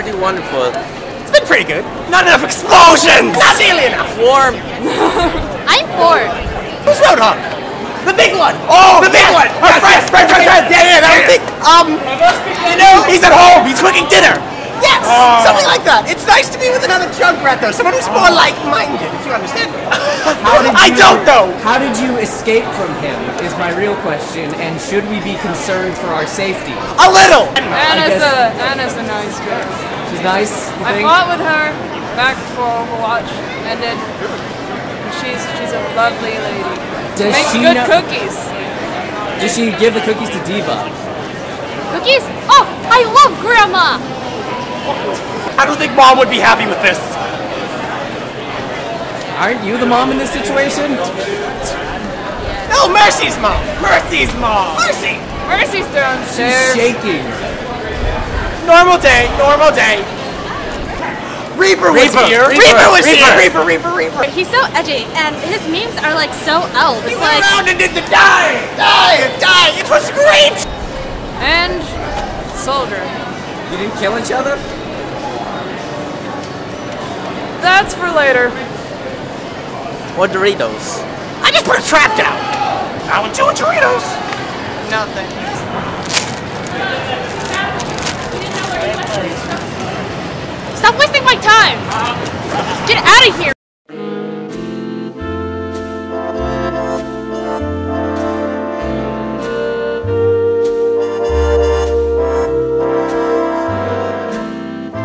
pretty wonderful. It's been pretty good. Not enough explosions! Not nearly enough! Warm. I'm bored. Who's Roadhog? The big one! Oh! The big one! Our friend, friend, friend, friend! Yeah, yeah, that was big. Um, you know, he's at home, he's cooking dinner! Yes! Something like that. It's nice to be with another Junkrat, though. Someone who's more oh. like-minded, if you understand me. How did I you- don't, though! How did you escape from him? Is my real question. And should we be concerned for our safety? A little! Ana's guess- a Ana's a nice girl. She's nice. You I think? fought with her back before Overwatch ended. And she's she's a lovely lady. Does Makes she good know- cookies. Does she give the cookies to D.Va? Cookies? Oh, I love Grandma. I don't think Mom would be happy with this. Aren't you the mom in this situation? No, Mercy's Mom! Mercy's Mom! Mercy! Mercy's She's shaking. Normal day, normal day. Reaper was Reaper, here. Reaper, Reaper was Reaper. here. Reaper, Reaper, Reaper. He's so edgy, and his memes are like so old. He It's went like around and did the die, die, die. It was great. And soldier. You didn't kill each other? That's for later. What Doritos? I just put a trap down. I want two Doritos. Nothing. stop wasting my time. Get out of here.